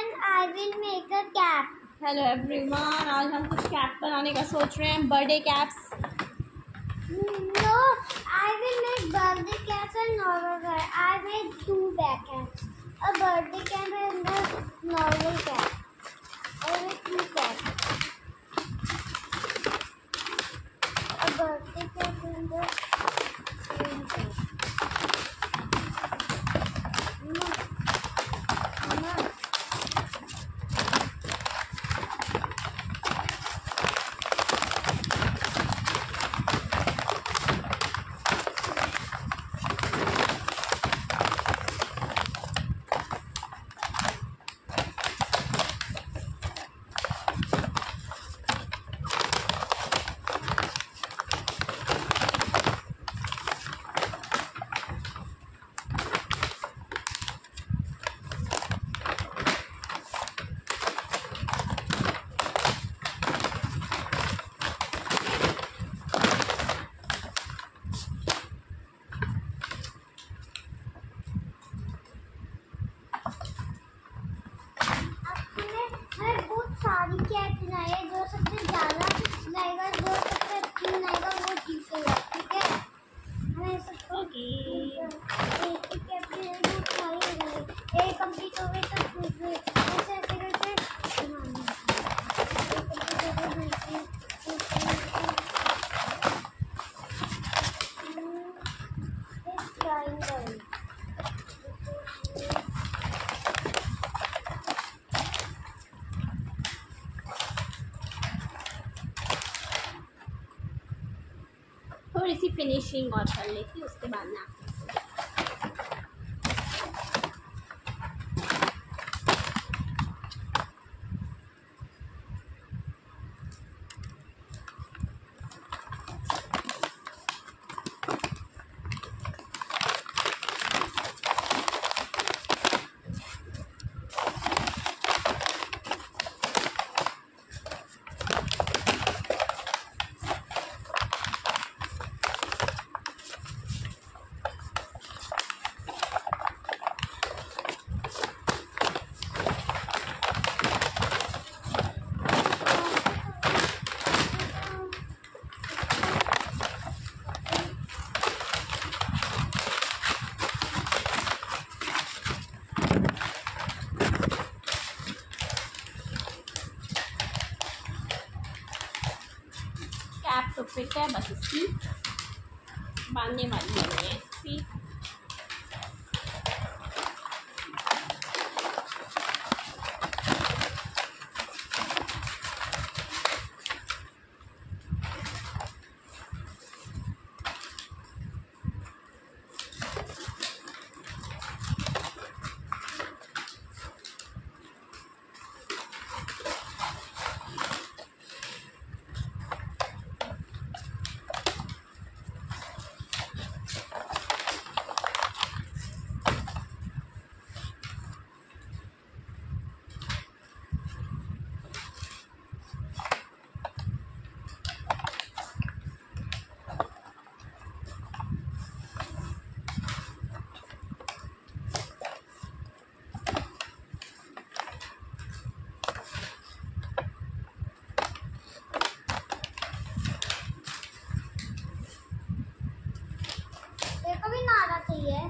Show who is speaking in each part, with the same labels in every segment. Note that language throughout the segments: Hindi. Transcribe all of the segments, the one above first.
Speaker 1: Then I will make a cap
Speaker 2: hello everyone आज हम कुछ कैप बनाने का सोच रहे हैं birthday caps
Speaker 1: no I will make birthday caps and normal cap I made two back caps a birthday cap and सारी कैप बनाई जो सबसे ज़्यादा लाएगा जो सबसे अच्छी बनाएगा वो जीतेगा ठीक है? हमें सबको
Speaker 2: ओके
Speaker 1: एक एक कैप बनाई बहुत सारी बनाई एक कंप्लीट हो गई तो दूसरे ऐसे ऐसे करके बनानी है। एक complete हो गई, दूसरी, तीसरी, हम्म, एक triangle।
Speaker 2: थोड़ी सी फिनिशिंग और कर लेती उसके बाद में कैप फिट है बस इसकी बांधने वाली है सी
Speaker 1: तेरे को भी नहाना चाहिए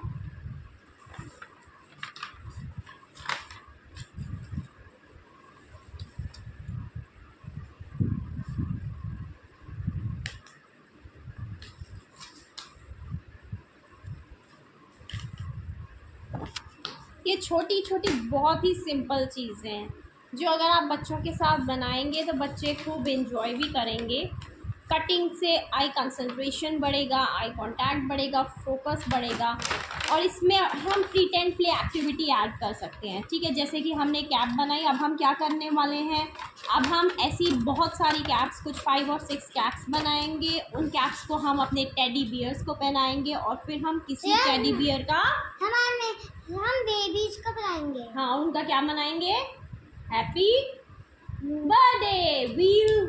Speaker 2: ये छोटी छोटी बहुत ही सिंपल चीज़ें हैं, जो अगर आप बच्चों के साथ बनाएँगे तो बच्चे खूब इन्जॉय भी करेंगे। कटिंग से आई कंसंट्रेशन बढ़ेगा आई कांटेक्ट बढ़ेगा फोकस बढ़ेगा। और इसमें हम प्रीटेंड प्ले एक्टिविटी ऐड कर सकते हैं। ठीक है जैसे कि हमने कैप बनाई अब हम क्या करने वाले हैं? अब हम ऐसी बहुत सारी कैप्स कुछ फाइव और सिक्स कैप्स बनाएँगे। उन कैप्स को हम अपने टेडी बियर्स को पहनाएँगे और फिर हम किसी टेडी बियर का
Speaker 1: हमारे हम बेबीज को बनाएँगे
Speaker 2: हाँ उनका क्या बनाएँगे? हैप्पी बर्थडे व्हील्स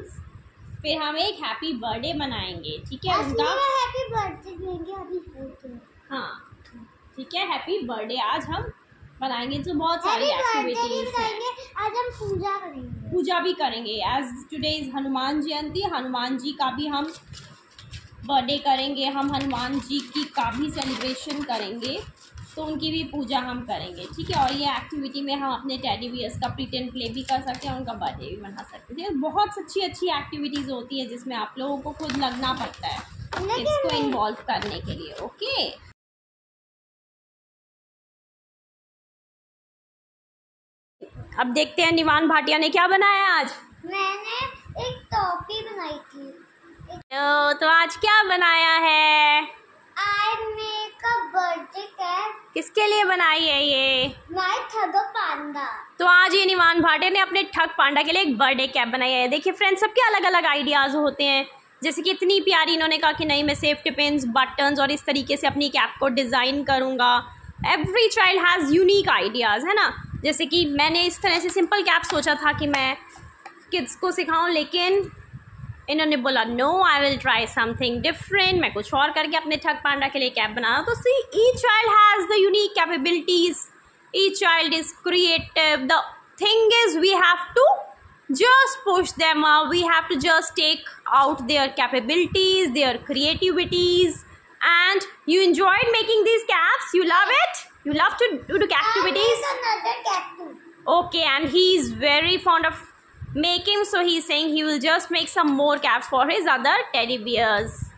Speaker 2: फिर हम एक हैप्पी बर्थडे मनाएँगे ठीक है उनका?
Speaker 1: हैप्पी बर्थडे देंगे अभी होते हैं
Speaker 2: ठीक है हैप्पी बर्थडे आज हम बनाएँगे तो बहुत सारी एक्टिविटीज़ हैं।
Speaker 1: करेंगे आज हम पूजा करेंगे।
Speaker 2: पूजा भी करेंगे as today is Hanuman Jayanti Hanuman ji का भी हम बर्थडे करेंगे हम हनुमान जी की का भी सेलिब्रेशन करेंगे। तो उनकी भी पूजा हम करेंगे ठीक है? और ये एक्टिविटी में हम अपने टेडी बियर्स का प्रिटेंड प्ले भी कर सकते हैं उनका बर्थडे भी मना सकते हैं। बहुत अच्छी अच्छी एक्टिविटीज़ होती है जिसमें आप लोगों को खुद लगना पड़ता है। किड्स को इन्वॉल्व करने के लिए ओके अब देखते हैं निवान भाटिया ने क्या बनाया आज?
Speaker 1: मैंने एक टॉपी बनाई थी।
Speaker 2: तो आज क्या बनाया है?
Speaker 1: आई
Speaker 2: किसके लिए बनाई है ये?
Speaker 1: थगो पांडा।
Speaker 2: तो आज ये निवान भाटे ने अपने ठग पांडा के लिए एक बर्थडे कैप बनाया है। देखिए फ्रेंड्स सबके अलग अलग आइडियाज़ होते हैं। जैसे कि इतनी प्यारी इन्होंने कहा कि नहीं मैं सेफ्टी पिन्स बटन्स और इस तरीके से अपनी कैप को डिज़ाइन करूँगा। Every child has unique ideas है ना? जैसे कि मैंने इस तरह से सिंपल कैप सोचा था कि मैं किड्स को सिखाऊं लेकिन इन्होंने बोला no I will try something different मैं कुछ और करके अपने ठग पांडा के लिए कैब बना तो see each child has the unique capabilities each child is creative the thing is we have to just push them out we have to just take out their capabilities their creativities and you enjoyed making this caps you love it
Speaker 1: you love to do activities
Speaker 2: okay and he is very fond of making so he's saying he will just make some more caps for his other teddy bears